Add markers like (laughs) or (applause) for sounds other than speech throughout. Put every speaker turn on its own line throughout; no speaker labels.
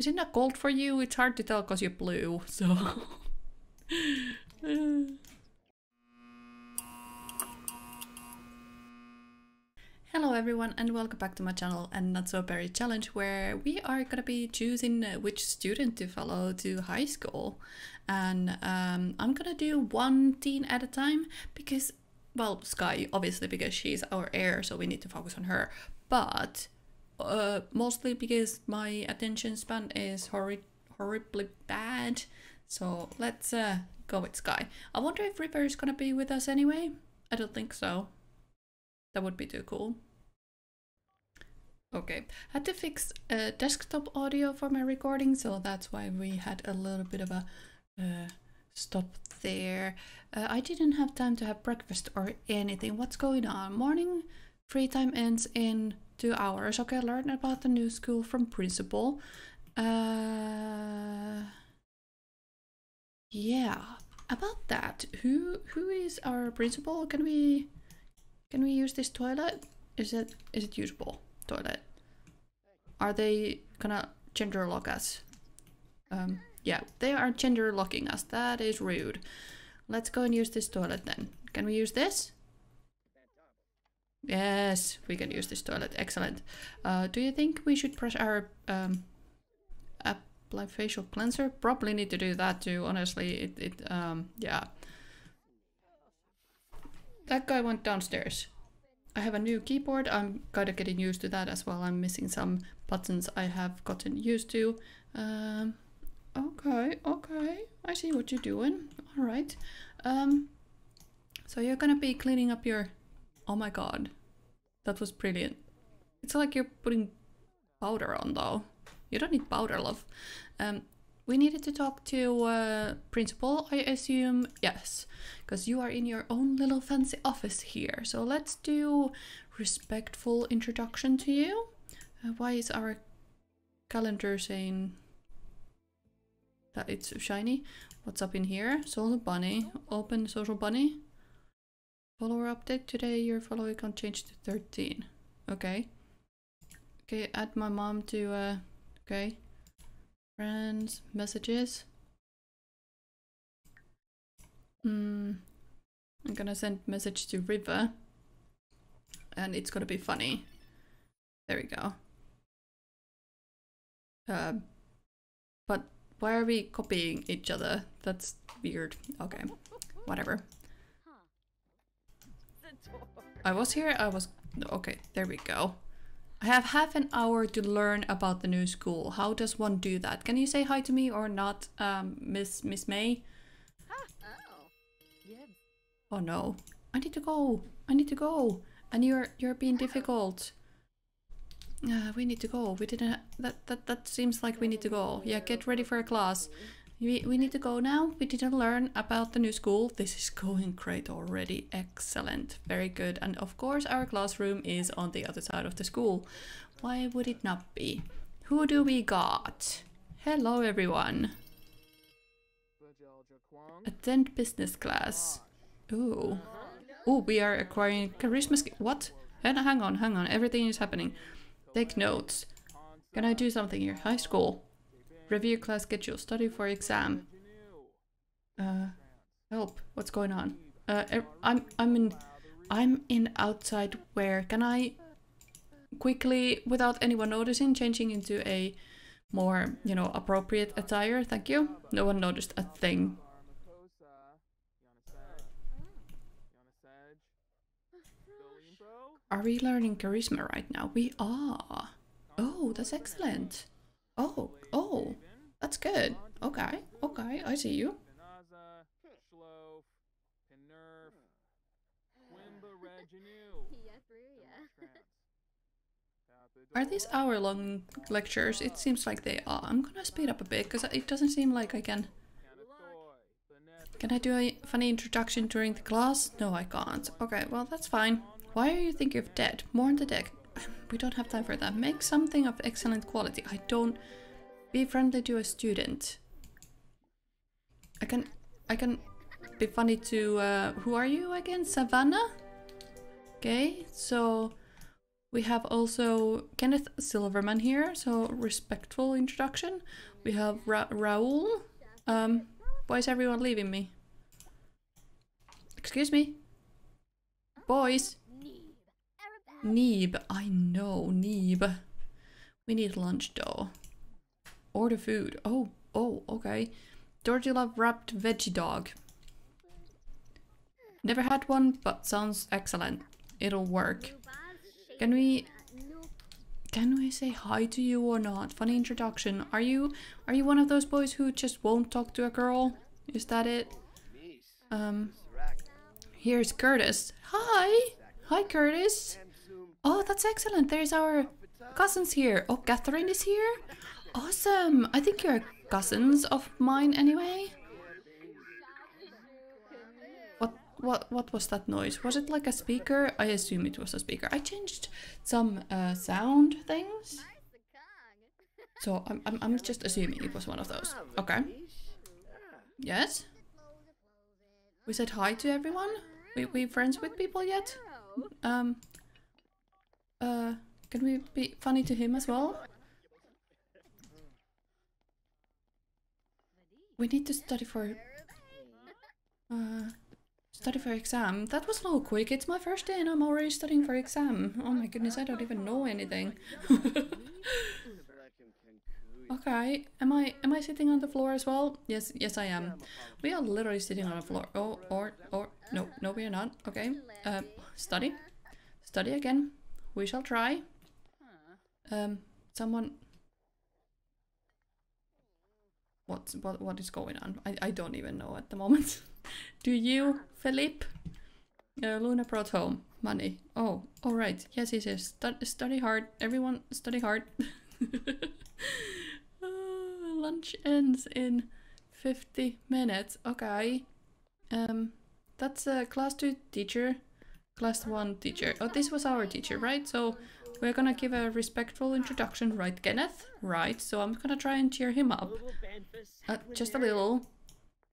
Is it not gold for you? It's hard to tell because you're blue, so... (laughs) Hello everyone and welcome back to my channel and Not So Berry Challenge where we are gonna be choosing uh, which student to follow to high school. And um, I'm gonna do one teen at a time because well Sky obviously because she's our heir so we need to focus on her. But uh, mostly because my attention span is horri horribly bad so let's uh, go with Sky. I wonder if River is gonna be with us anyway? I don't think so. That would be too cool. Okay, had to fix uh, desktop audio for my recording, so that's why we had a little bit of a uh, stop there. Uh, I didn't have time to have breakfast or anything. What's going on? Morning free time ends in two hours. Okay, learn about the new school from principal. Uh, yeah, about that. Who who is our principal? Can we can we use this toilet? Is it is it usable toilet? Are they gonna gender lock us? Um, yeah, they are gender locking us. That is rude. Let's go and use this toilet then. Can we use this? Yes, we can use this toilet. Excellent. Uh, do you think we should brush our um, apply facial cleanser? Probably need to do that too. Honestly, it it um yeah. That guy went downstairs. I have a new keyboard. I'm kind of getting used to that as well. I'm missing some buttons I have gotten used to. Um, okay, okay. I see what you're doing. All right. Um, so you're gonna be cleaning up your... Oh my god. That was brilliant. It's like you're putting powder on though. You don't need powder, love. Um, we needed to talk to uh, principal, I assume. Yes, because you are in your own little fancy office here. So let's do respectful introduction to you. Uh, why is our calendar saying that it's shiny? What's up in here? Social bunny. Open social bunny. Follower update. Today your follower can change to 13. Okay. Okay, add my mom to uh okay. Friends, messages. Hmm. I'm gonna send message to River. And it's gonna be funny. There we go. Uh, but why are we copying each other? That's weird. Okay, whatever. (laughs) I was here, I was... Okay, there we go. I have half an hour to learn about the new school. How does one do that? Can you say hi to me or not, um, Miss Miss May? Oh no. I need to go. I need to go. And you're you're being difficult. Uh, we need to go. We didn't. that that that seems like we need to go. Yeah, get ready for a class. We we need to go now. We didn't learn about the new school. This is going great already. Excellent. Very good. And of course, our classroom is on the other side of the school. Why would it not be? Who do we got? Hello, everyone. Attend business class. Ooh. Ooh, we are acquiring charisma What? Hang on, hang on. Everything is happening. Take notes. Can I do something here? High school. Review class schedule. Study for exam. Uh, help. What's going on? Uh, I'm I'm in I'm in outside wear. Can I quickly, without anyone noticing, changing into a more, you know, appropriate attire? Thank you. No one noticed a thing. Are we learning charisma right now? We are. Oh, that's excellent. Oh, oh, that's good. Okay, okay, I see you. (laughs) Are these hour-long lectures? It seems like they are. I'm gonna speed up a bit because it doesn't seem like I can... Can I do a funny introduction during the class? No, I can't. Okay, well, that's fine. Why are you thinking of dead? More on the deck. (laughs) We don't have time for that. Make something of excellent quality. I don't... Be friendly to a student. I can... I can be funny to... Uh, who are you again? Savannah? Okay, so... We have also Kenneth Silverman here, so respectful introduction. We have Ra Raoul. Um, why is everyone leaving me? Excuse me? Boys? Neeb. I know, Neeb. We need lunch though. Order food. Oh, oh, okay. Love wrapped veggie dog. Never had one, but sounds excellent. It'll work. Can we can we say hi to you or not? Funny introduction. Are you are you one of those boys who just won't talk to a girl? Is that it? Um Here's Curtis. Hi! Hi Curtis! Oh, that's excellent. There's our cousins here. Oh, Catherine is here? Awesome! I think you're cousins of mine anyway. What what what was that noise? Was it like a speaker? I assume it was a speaker. I changed some uh, sound things. So I'm, I'm, I'm just assuming it was one of those. Okay. Yes? We said hi to everyone? We, we friends with people yet? Um, uh, can we be funny to him as well? We need to study for... Uh, study for exam. That was little quick. It's my first day and I'm already studying for exam. Oh my goodness, I don't even know anything. (laughs) okay, am I am I sitting on the floor as well? Yes, yes I am. We are literally sitting on the floor. Oh, or, or, no, no we are not. Okay, uh, study. Study again. We shall try. Um, someone what's what what is going on. I, I don't even know at the moment. (laughs) Do you, Philippe? Uh, Luna brought home money. Oh, all right. Yes, yes, yes. Stud study hard. Everyone, study hard. (laughs) uh, lunch ends in 50 minutes. Okay. Um, that's a class 2 teacher, class 1 teacher. Oh, this was our teacher, right? So we're gonna give a respectful introduction, right, Kenneth? Right, so I'm gonna try and cheer him up. Uh, just a little.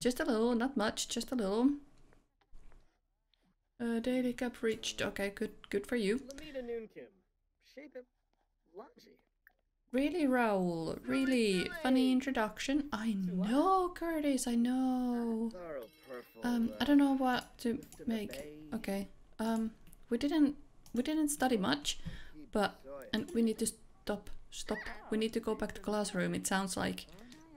Just a little, not much, just a little. Uh, daily cup reached. Okay, good, good for you. Really, Raoul? Really? Funny introduction? I know, Curtis, I know. Um, I don't know what to make. Okay. Um, we didn't, we didn't study much. But, and we need to stop, stop. We need to go back to classroom. It sounds like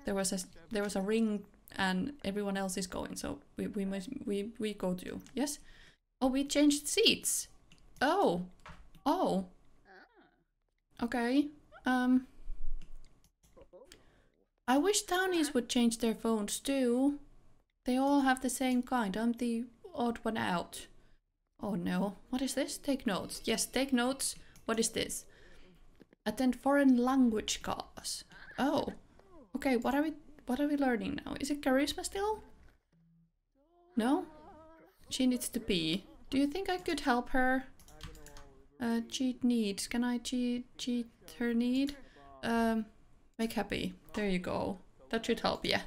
there was a, there was a ring and everyone else is going. So we, we must, we, we go to, you. yes? Oh, we changed seats. Oh, oh. Okay. Um. I wish townies would change their phones too. They all have the same kind. I'm the odd one out. Oh no. What is this? Take notes. Yes, take notes. What is this? Attend foreign language class. Oh. Okay, what are we what are we learning now? Is it charisma still? No? She needs to pee. Do you think I could help her? Uh, cheat needs. Can I cheat cheat her need? Um, make happy. There you go. That should help, yeah.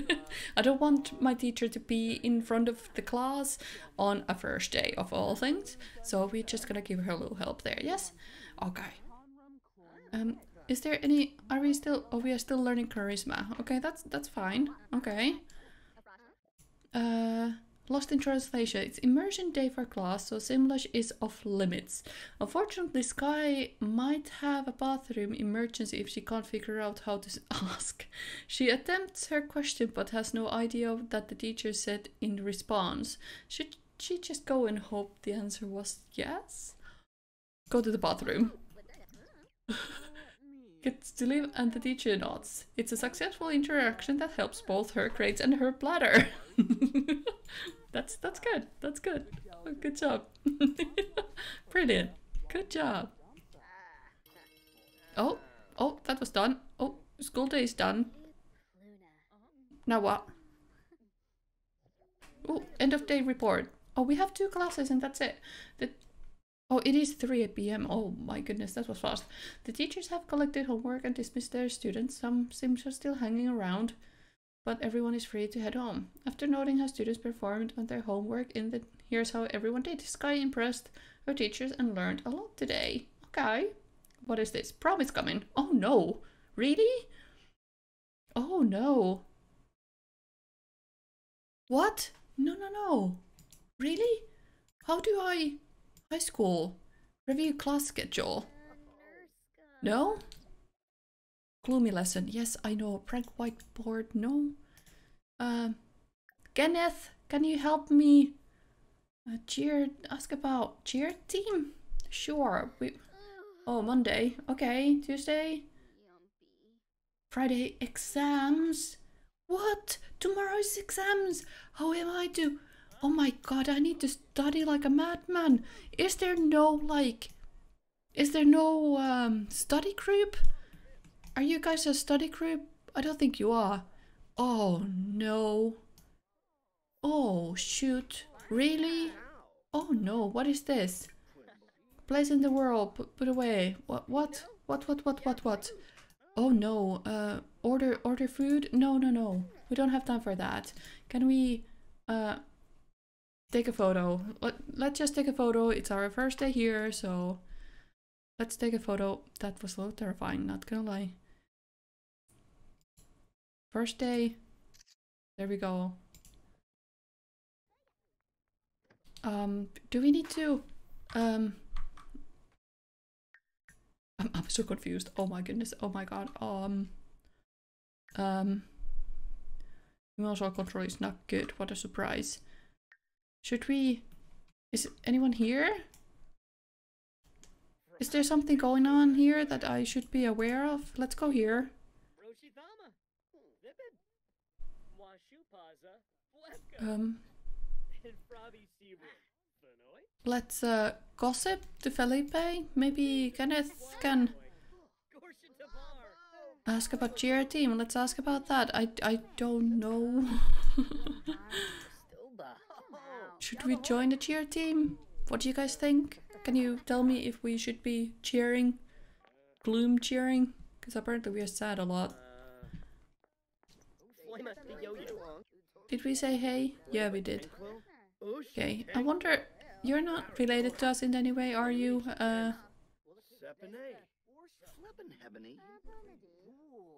(laughs) I don't want my teacher to be in front of the class on a first day of all things. So we're just gonna give her a little help there, yes? Okay. Um, is there any, are we still, oh we are still learning charisma. Okay, that's, that's fine. Okay. Uh, Lost in translation. It's immersion day for class, so Simlish is off limits. Unfortunately, Sky might have a bathroom emergency if she can't figure out how to (laughs) ask. She attempts her question but has no idea that the teacher said in response. Should she just go and hope the answer was yes? Go to the bathroom. (laughs) Gets to leave and the teacher nods. It's a successful interaction that helps both her grades and her bladder. (laughs) (laughs) that's that's good. That's good. Good job. (laughs) Brilliant. Good job. Oh, oh, that was done. Oh, school day is done. Now what? Oh, end of day report. Oh, we have two classes and that's it. The Oh, it is 3 p.m. Oh my goodness, that was fast. The teachers have collected homework and dismissed their students. Some Sims are still hanging around, but everyone is free to head home. After noting how students performed on their homework in the Here's How Everyone Did, Sky impressed her teachers and learned a lot today. Okay. What is this? Prom is coming. Oh no. Really? Oh no. What? No, no, no. Really? How do I... High school. Review class schedule. No? Gloomy lesson. Yes, I know. Prank whiteboard. No. Um, Kenneth, can you help me? Uh, cheer. Ask about cheer team. Sure. We. Oh, Monday. Okay. Tuesday. Friday exams. What? Tomorrow's exams. How am I to? Oh my god! I need to study like a madman. Is there no like? Is there no um study group? Are you guys a study group? I don't think you are. Oh no. Oh shoot. Really? Oh no, what is this? Place in the world, put, put away. What, what? What, what, what, what, what? Oh no, uh, order, order food? No, no, no. We don't have time for that. Can we, uh, take a photo? Let, let's just take a photo. It's our first day here, so let's take a photo. That was a little terrifying, not gonna lie. First day. There we go. Um, do we need to, um, I'm, I'm so confused. Oh my goodness. Oh my god. Um, um, emotional control is not good. What a surprise. Should we, is anyone here? Is there something going on here that I should be aware of? Let's go here. Um, let's uh, gossip to Felipe. Maybe Kenneth can ask about cheer team. Let's ask about that. I, I don't know. (laughs) should we join the cheer team? What do you guys think? Can you tell me if we should be cheering? Gloom cheering? Because apparently we are sad a lot. Did we say hey? Yeah, we did. Okay, I wonder, you're not related to us in any way, are you? Uh,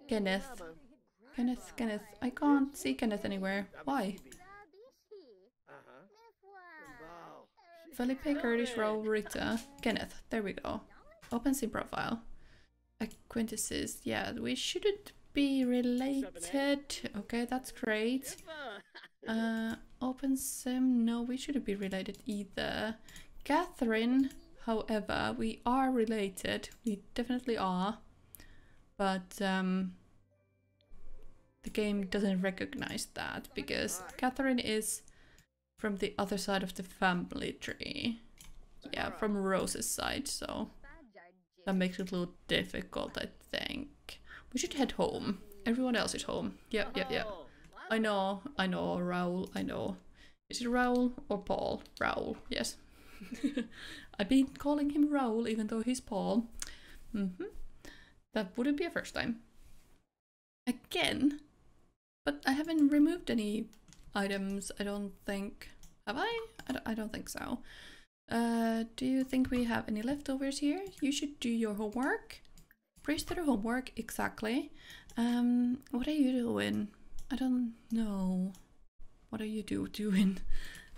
Kenneth. Kenneth, Kenneth. I can't see Kenneth anywhere. Why? Felipe Curtis Raul Rita. Kenneth. There we go. Open sim profile. Acquaintances. Yeah, we shouldn't be related. Okay, that's great. Uh, open sim. No, we shouldn't be related either. Catherine, however, we are related. We definitely are. But um, the game doesn't recognize that because Catherine is from the other side of the family tree. Yeah, from Rose's side, so that makes it a little difficult, I think. We should head home. Everyone else is home. Yep, yep, yep. I know, I know, Raul, I know. Is it Raul or Paul? Raul, yes. (laughs) I've been calling him Raul even though he's Paul. Mm -hmm. That wouldn't be a first time. Again? But I haven't removed any items, I don't think. Have I? I don't, I don't think so. Uh, do you think we have any leftovers here? You should do your homework. Please do homework, exactly. Um, what are you doing? I don't know. What are you do doing?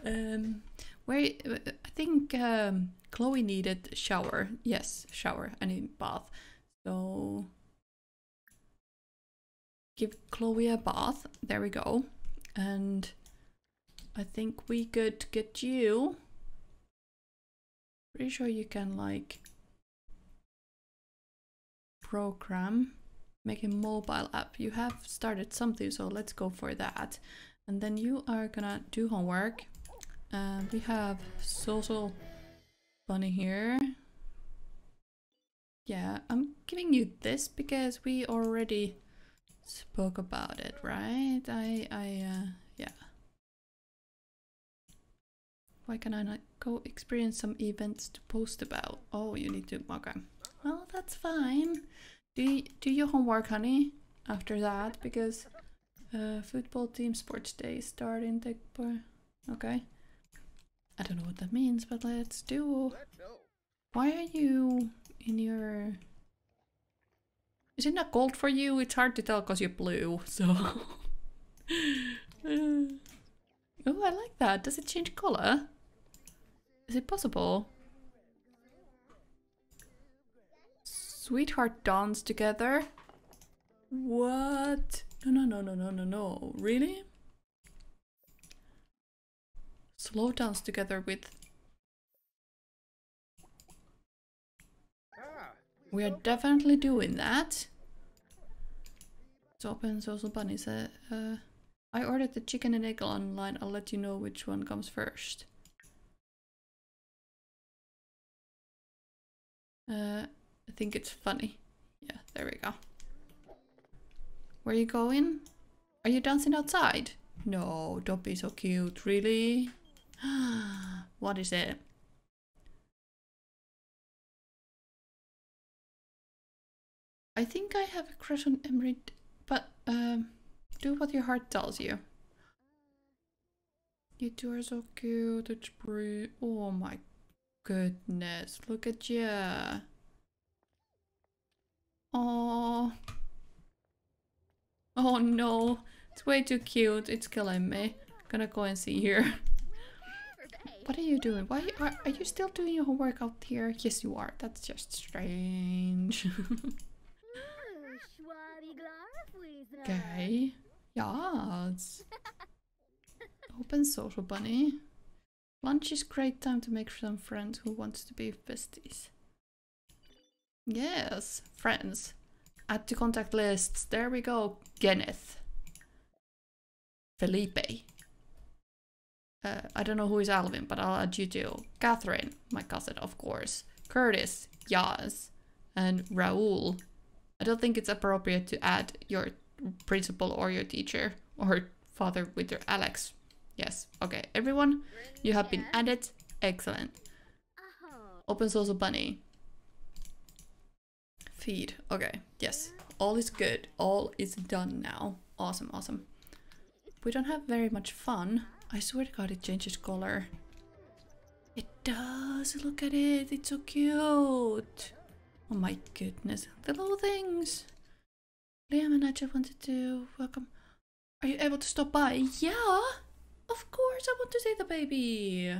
Um, where I think um, Chloe needed shower. Yes, shower. I need bath. So give Chloe a bath. There we go. And I think we could get you. Pretty sure you can like program make a mobile app. You have started something, so let's go for that. And then you are gonna do homework. Uh, we have social bunny here. Yeah, I'm giving you this because we already spoke about it, right? I, I, uh, yeah. Why can I not go experience some events to post about? Oh, you need to, okay. Well, that's fine. Do you, do your homework, honey. After that, because uh, football team sports day starting the okay. I don't know what that means, but let's do. Why are you in your... Is it not gold for you? It's hard to tell because you're blue, (laughs) so... (laughs) oh, I like that. Does it change color? Is it possible? Sweetheart dance together? What? No, no, no, no, no, no, no. Really? Slow dance together with... We are definitely doing that. It's open social bunny said, uh, I ordered the chicken and egg online. I'll let you know which one comes first. Uh, think it's funny. Yeah, there we go. Where are you going? Are you dancing outside? No, don't be so cute, really? (gasps) what is it? I think I have a crush on Emery, but um, do what your heart tells you. You two are so cute, it's pretty. Oh my goodness, look at you. Oh. Oh no, it's way too cute. It's killing me. Gonna go and see here. what are you doing? Why are, are you still doing your homework out here? Yes, you are. That's just strange. (laughs) okay. Yes. Open social bunny. Lunch is great time to make some friends who wants to be besties. Yes, friends. Add to contact lists. There we go. Kenneth. Felipe. Uh, I don't know who is Alvin, but I'll add you too. Catherine, my cousin, of course. Curtis, Yaz. And Raul. I don't think it's appropriate to add your principal or your teacher or father with your Alex. Yes, okay. Everyone, you have been added. Excellent. Open social bunny. Okay, yes. All is good. All is done now. Awesome, awesome. We don't have very much fun. I swear to god it changes color. It does. Look at it. It's so cute. Oh my goodness. The little things. Liam and I just wanted to welcome. Are you able to stop by? Yeah. Of course, I want to see the baby.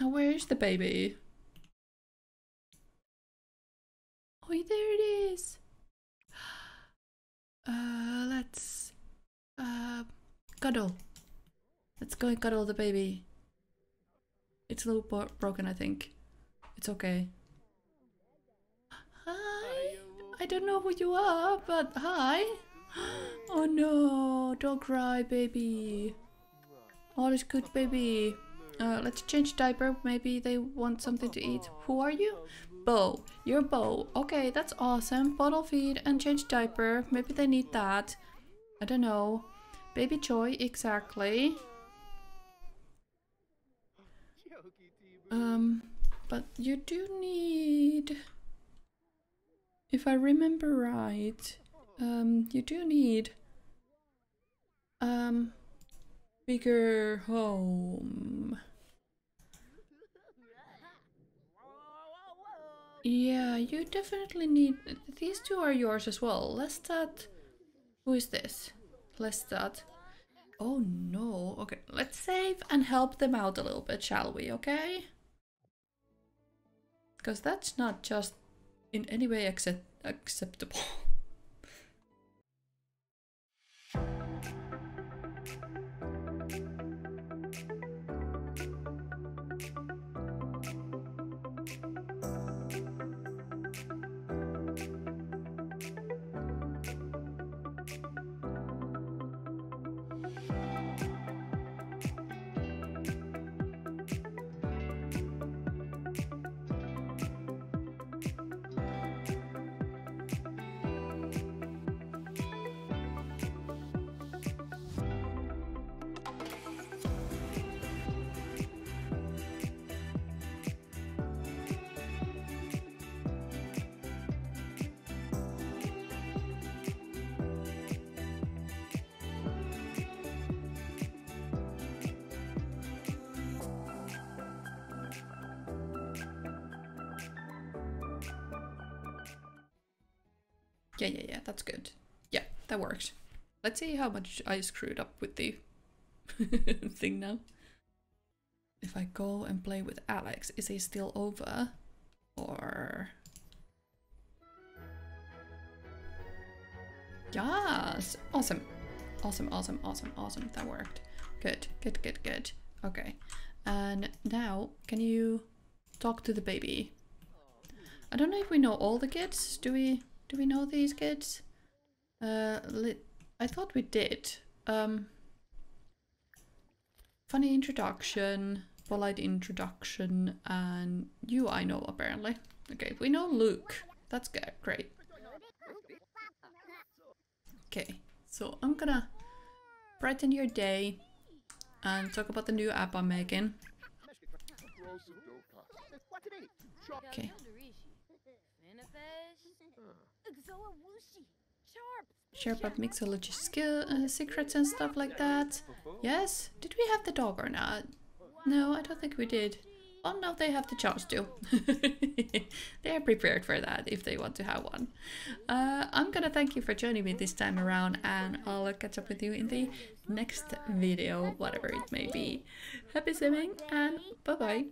Now, where is the baby? Oh, there it is. (gasps) Uh, let's uh cuddle. Let's go and cuddle the baby. It's a little broken, I think. It's okay. (gasps) Hi. I don't know who you are, but hi. (gasps) Oh no, don't cry, baby. All is good, baby. Uh, let's change diaper. Maybe they want something to eat. Who are you? Bo. Your bow. Okay, that's awesome. Bottle feed and change diaper. Maybe they need that. I don't know. Baby Joy, exactly. Um, but you do need... If I remember right, um, you do need... Um, bigger home. Yeah, you definitely need... These two are yours as well. Lestat... Who is this? Lestat. Oh no. Okay, let's save and help them out a little bit, shall we? Okay? Because that's not just in any way accept acceptable. (laughs) Yeah, yeah, yeah, that's good. Yeah, that works. Let's see how much I screwed up with the (laughs) thing now. If I go and play with Alex, is he still over? Or... Yes! Awesome. Awesome, awesome, awesome, awesome. That worked. Good, good, good, good. Okay. And now, can you talk to the baby? I don't know if we know all the kids. Do we do we know these kids? Uh I thought we did. Um funny introduction, polite introduction, and you I know apparently. Okay, we know Luke. That's good, great. Okay, so I'm gonna brighten your day and talk about the new app I'm making. Okay. Share about mixology skill uh, secrets and stuff like that. Yes? Did we have the dog or not? No, I don't think we did. Oh no, they have the chance to. (laughs) they are prepared for that if they want to have one. Uh, I'm gonna thank you for joining me this time around and I'll catch up with you in the next video, whatever it may be. Happy simming and bye bye.